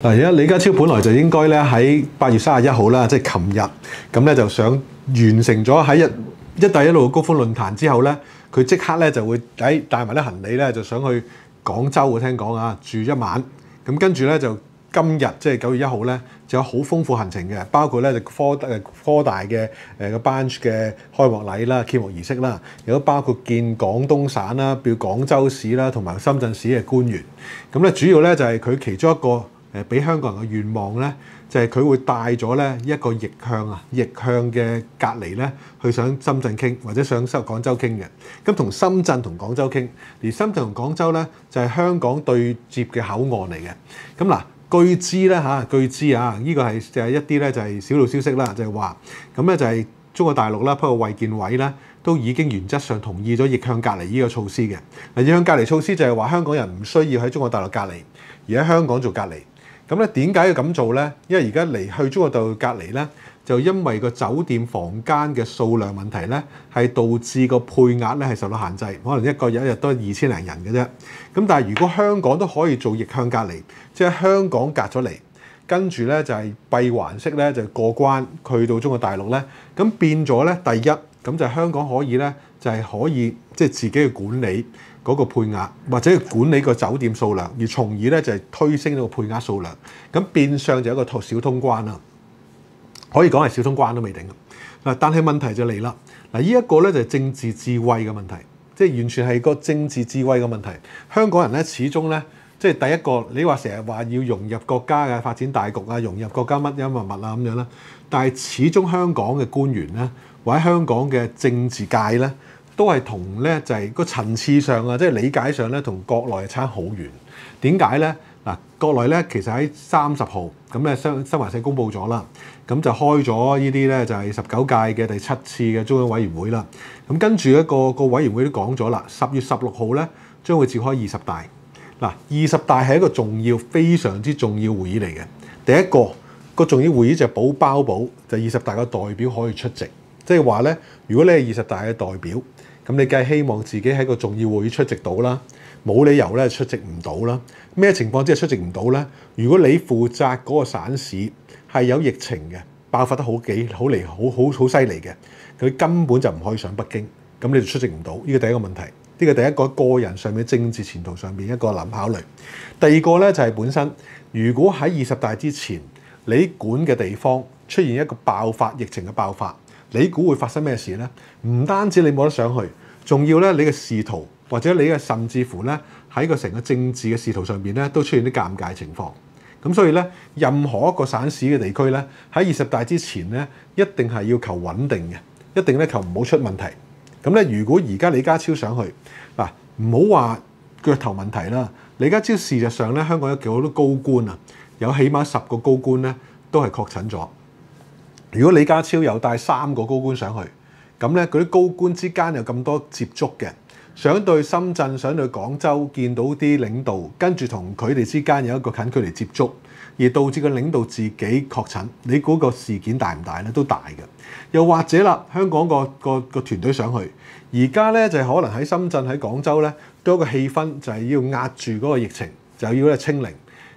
嗱，而家李家超本來就應該咧喺八月三十一號啦，即係琴日，咁咧就想完成咗喺一一帶一路高峰論壇之後咧，佢即刻咧就會誒帶埋啲行李咧就想去廣州，我聽講啊住一晚，咁跟住咧就今日即係九月一號咧，就有好豐富行程嘅，包括咧就科誒科大嘅诶个 bunch 嘅開幕禮啦、揭幕儀式啦，亦都包括見廣東省啦、表廣州市啦同埋深圳市嘅官員，咁咧主要咧就係佢其中一個。誒俾香港人嘅願望咧，就係、佢會帶咗咧一個逆向啊，逆向嘅隔離咧，去上深圳傾，或者上收廣州傾嘅。咁同深圳同廣州傾，而深圳同廣州咧就係、香港對接嘅口岸嚟嘅。咁嗱，據知咧嚇，據知啊，呢、個係就係一啲咧就係小道消息啦，就係話咁咧就係中國大陸啦，不過衛健委咧都已經原則上同意咗逆向隔離呢個措施嘅。嗱，逆向隔離措施就係話香港人唔需要喺中國大陸隔離，而喺香港做隔離。咁咧點解要咁做咧？因為而家嚟去中國大陸隔離咧，就因為個酒店房間嘅數量問題咧，係導致個配額咧係受到限制，可能一個日一日都係二千零人嘅啫。咁但係如果香港都可以做逆向隔離，即係香港隔咗嚟，跟住咧就係閉環式咧就過關去到中國大陸咧，咁變咗咧第一，咁就香港可以咧就係可以即係自己去管理。嗰個配額或者管理個酒店數量，而從而咧就係推升呢個配額數量，咁變相就一個小通關啦。可以講係小通關都未定嗱，但係問題就嚟啦。嗱，呢一個咧就係政治智慧嘅問題，即係完全係個政治智慧嘅問題。香港人咧始終咧，即係第一個，你話成日話要融入國家嘅發展大局啊，融入國家乜乜物物啊咁樣啦，但係始終香港嘅官員咧，或者香港嘅政治界咧。都係同咧，就係個層次上啊，即係理解上咧，同國內差好遠。點解咧？嗱，國內咧其實喺三十號咁咧，新新華社公佈咗啦，咁就開咗呢啲咧，就係十九屆嘅第七次嘅中央委員會啦。咁跟住一個個委員會都講咗啦，十月十六號咧將會召開二十大。嗱，二十大係一個重要、非常之重要會議嚟嘅。第一個個重要會議就係保包保，就二十大嘅代表可以出席。即係話咧，如果你係二十大嘅代表。咁你梗係希望自己喺個重要會議出席到啦，冇理由咧出席唔到啦。咩情況之下出席唔到咧？如果你負責嗰個省市係有疫情嘅，爆發得好幾好嚟，好好好犀利嘅，佢根本就唔可以上北京，咁你就出席唔到。呢個第一個問題，呢個第一個個人上面政治前途上面一個諗考慮。第二個咧就係本身，如果喺二十大之前，你管嘅地方出現一個爆發疫情嘅爆發。你估會發生咩事呢？唔單止你冇得上去，仲要咧你嘅仕途或者你嘅甚至乎咧喺個成個政治嘅仕途上邊咧都出現啲尷尬情況。咁所以咧，任何一個省市嘅地區咧喺二十大之前咧，一定係要求穩定嘅，一定咧求唔好出問題。咁咧，如果而家李家超上去嗱，唔好話腳頭問題啦。李家超事實上咧，香港有幾好多高官啊，有起碼十個高官咧都係確診咗。如果李家超有帶三個高官上去，咁咧嗰啲高官之間有咁多接觸嘅，想對深圳、想對廣州見到啲領導，跟住同佢哋之間有一個近距離接觸，而導致個領導自己確診，你估個事件大唔大咧？都大嘅。又或者啦，香港個個個團隊上去，而家咧就可能喺深圳、喺廣州咧，都有一個氣氛就係要壓住嗰個疫情，就要咧清零。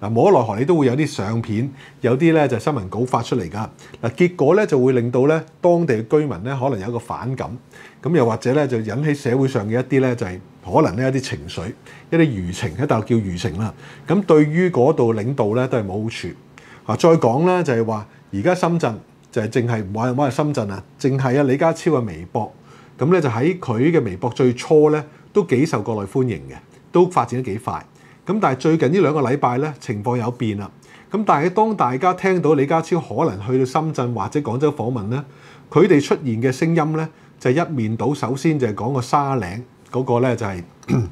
嗱，無可奈何，你都會有啲相片，有啲咧就新聞稿發出嚟㗎。嗱，結果咧就會令到咧當地嘅居民咧可能有一個反感，咁又或者咧就引起社會上嘅一啲咧就係可能呢一啲情緒，一啲輿情喺大陸叫輿情啦。咁對於嗰度領導咧都係冇好處。啊，再講咧就係話，而家深圳就係淨係唔係唔係深圳啊，淨係啊李家超嘅微博，咁咧就喺佢嘅微博最初咧都幾受國內歡迎嘅，都發展得幾快。咁但係最近呢兩個禮拜咧情況有變啦。咁但係當大家聽到李家超可能去到深圳或者廣州訪問咧，佢哋出現嘅聲音咧就一面倒。首先就係講個沙嶺嗰個咧就係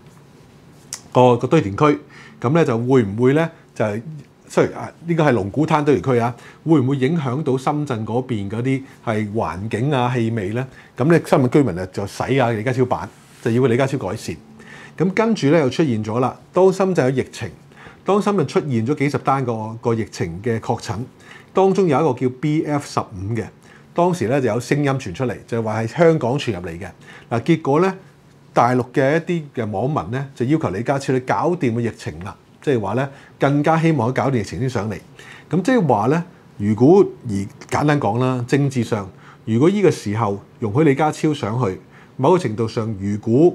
個個堆填區，咁咧就會唔會咧就係雖然啊呢個係龍鼓灘堆填區啊，會唔會影響到深圳嗰邊嗰啲係環境啊氣味咧？咁咧深圳居民啊就洗下李家超版，就要李家超改善。咁跟住咧又出現咗啦，當深圳有疫情，當深圳出現咗幾十單個個疫情嘅確診，當中有一個叫 BF 十五嘅，當時咧就有聲音傳出嚟，就係話係香港傳入嚟嘅。嗱，結果咧大陸嘅一啲嘅網民咧就要求李家超你搞掂個疫情啦，即係話咧更加希望搞掂疫情先上嚟。咁即係話咧，如果而簡單講啦，政治上如果呢個時候容許李家超上去，某個程度上如果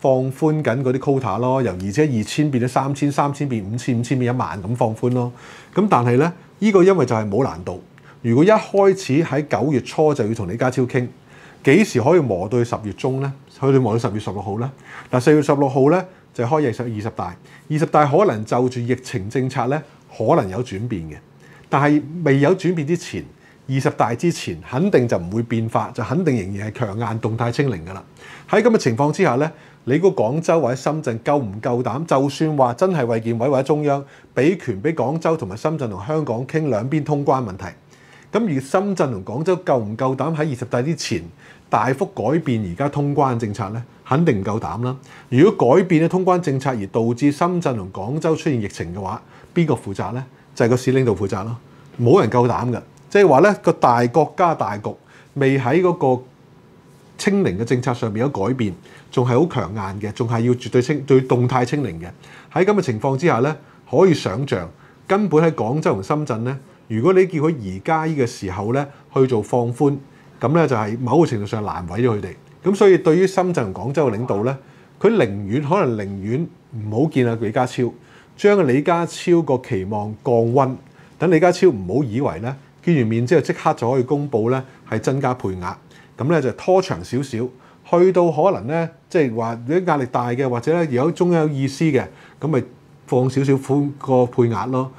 放寬緊嗰啲 quota 咯，由而且二千變咗三千，三千變五千，五千變一萬咁放寬咯。咁但係咧，呢個因為就係冇難度。如果一開始喺九月初就要同李家超傾，幾時可以磨到十月中咧？去到磨到十月十六號咧？嗱，四月十六號咧就開二十二十大，二十大可能就住疫情政策咧可能有轉變嘅，但係未有轉變之前。二十大之前肯定就唔會變化，就肯定仍然係強硬動態清零㗎啦。喺咁嘅情況之下呢，你估廣州或者深圳夠唔夠膽？就算話真係衛健委或者中央俾權俾廣州同埋深圳同香港傾兩邊通關問題，咁而深圳同廣州夠唔夠膽喺二十大之前大幅改變而家通關政策呢？肯定唔夠膽啦。如果改變咗通關政策而導致深圳同廣州出現疫情嘅話，邊個負責呢？就係個市領導負責咯，冇人夠膽㗎。即係話咧，個大國家大局未喺嗰個清零嘅政策上面有改變，仲係好強硬嘅，仲係要絕對清對動態清零嘅。喺咁嘅情況之下咧，可以想像根本喺廣州同深圳咧，如果你叫佢而家呢個時候咧去做放寬，咁咧就係某個程度上難為咗佢哋。咁所以對於深圳同廣州嘅領導咧，佢寧願可能寧願唔好見阿李家超，將李家超個期望降溫，等李家超唔好以為咧。見完面之後即刻就可以公佈咧，係增加配額，咁咧就拖長少少，去到可能咧，即係話如果壓力大嘅，或者咧有中有意思嘅，咁咪放少少寬個配額咯。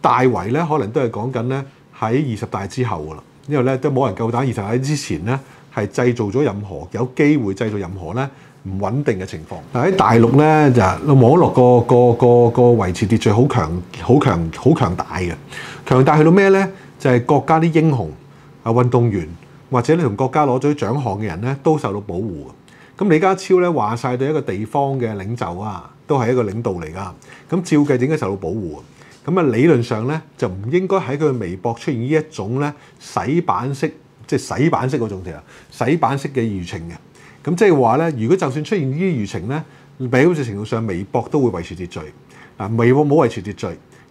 大圍咧可能都係講緊咧喺二十大之後噶啦，因為咧都冇人夠膽二十大之前咧係製造咗任何有機會製造任何咧唔穩定嘅情況。喺大陸咧就網絡個個個個維持秩序好強好強好強大嘅，強大去到咩咧？就係國家啲英雄啊，運動員或者你同國家攞咗獎項嘅人咧，都受到保護。咁李家超咧話晒對一個地方嘅領袖啊，都係一個領導嚟噶。咁照計點解受到保護？咁啊理論上咧就唔應該喺佢嘅微博出現呢一種咧洗版式，即係洗版式嗰種啊，洗版式嘅輿情嘅。咁即係話咧，如果就算出現呢啲輿情咧，喺好似程度上微博都會維持秩序。嗱，微博冇維持秩序，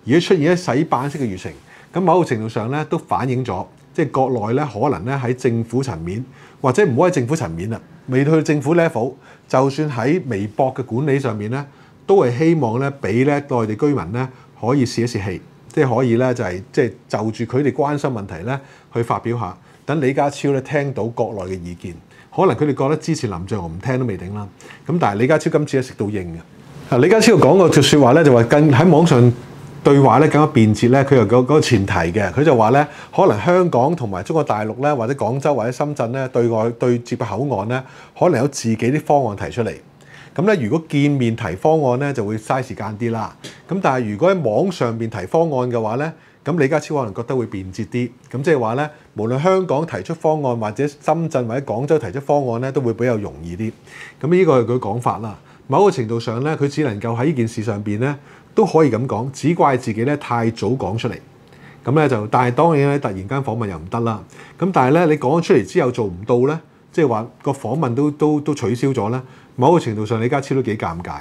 而家出現一洗版式嘅輿情。咁某個程度上咧，都反映咗，即係國內咧可能咧喺政府層面，或者唔好喺政府層面啦，未到去政府 level，就算喺微博嘅管理上面咧，都係希望咧俾咧內地居民咧可以試一試氣，即係可以咧就係即係就住佢哋關心問題咧去發表下，等李家超咧聽到國內嘅意見，可能佢哋覺得支持林鄭，我唔聽都未定啦。咁但係李家超今次咧食到應嘅。啊，李家超講過條説話咧，就話更喺網上。對話咧更加便捷咧，佢又有嗰個前提嘅，佢就話咧，可能香港同埋中國大陸咧，或者廣州或者深圳咧，對外對接嘅口岸咧，可能有自己啲方案提出嚟。咁咧，如果見面提方案咧，就會嘥時間啲啦。咁但係如果喺網上邊提方案嘅話咧，咁李家超可能覺得會便捷啲。咁即係話咧，無論香港提出方案或者深圳或者廣州提出方案咧，都會比較容易啲。咁呢個係佢講法啦。某個程度上咧，佢只能夠喺呢件事上邊咧。都可以咁講，只怪自己咧太早講出嚟，咁咧就，但係當然咧突然間訪問又唔得啦。咁但係咧你講咗出嚟之後做唔到咧，即係話個訪問都都都取消咗咧。某個程度上李家超都幾尷尬。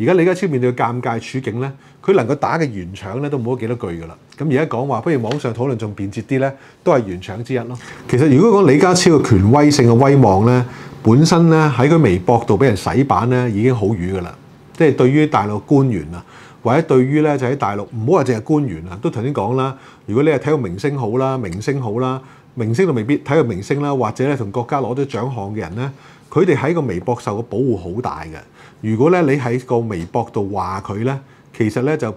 而家李家超面對尷尬處境咧，佢能夠打嘅圓場咧都冇咗幾多句噶啦。咁而家講話不如網上討論仲便捷啲咧，都係圓場之一咯。其實如果講李家超嘅權威性嘅威望咧，本身咧喺佢微博度俾人洗版咧已經好瘀噶啦，即係對於大陸官員啊。或者對於咧就喺大陸，唔好話淨係官員啊，都頭先講啦。如果你係睇個明星好啦，明星好啦，明星就未必睇個明星啦。或者咧同國家攞咗獎項嘅人咧，佢哋喺個微博受嘅保護好大嘅。如果咧你喺個微博度話佢咧，其實咧就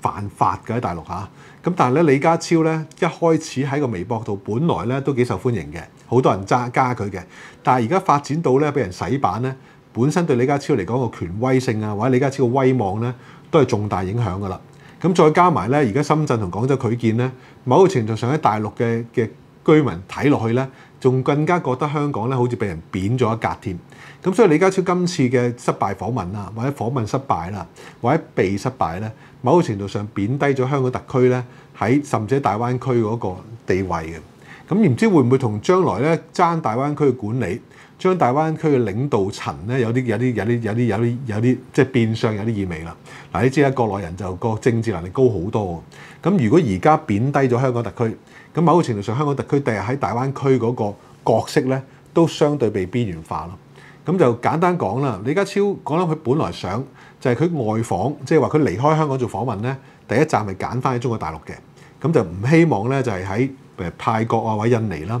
犯法嘅喺大陸嚇。咁但係咧，李家超咧一開始喺個微博度，本來咧都幾受歡迎嘅，好多人揸加佢嘅。但係而家發展到咧俾人洗版咧，本身對李家超嚟講個權威性啊，或者李家超嘅威望咧，都係重大影響噶啦。咁再加埋咧，而家深圳同廣州佢見咧，某個程度上喺大陸嘅嘅居民睇落去咧，仲更加覺得香港咧好似被人扁咗一格添。咁所以李家超今次嘅失敗訪問啊，或者訪問失敗啦，或者被失敗咧，某個程度上貶低咗香港特區咧喺甚至喺大灣區嗰個地位嘅。咁唔知會唔會同將來咧爭大灣區嘅管理，將大灣區嘅領導層咧有啲有啲有啲有啲有啲有啲即係變相有啲意味啦。嗱，你知啦，國內人就個政治能力高好多。咁如果而家貶低咗香港特區，咁某個程度上香港特區第日喺大灣區嗰個角色咧都相對被邊緣化咯。咁就簡單講啦，李家超講啦，佢本來想就係佢外訪，即係話佢離開香港做訪問咧，第一站係揀翻喺中國大陸嘅，咁就唔希望咧就係喺誒泰國啊或者印尼啦，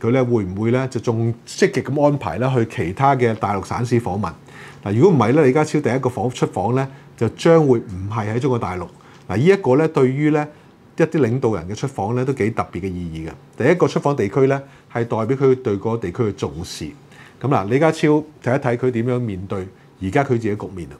佢咧會唔會咧就仲積極咁安排咧去其他嘅大陸省市訪問嗱？如果唔係咧，李家超第一個訪出訪咧就將會唔係喺中國大陸嗱。呢一個咧對於咧一啲領導人嘅出訪咧都幾特別嘅意義嘅。第一個出訪地區咧係代表佢對個地區嘅重視。咁嗱，李家超睇一睇佢點樣面對。而家佢自己局面啊！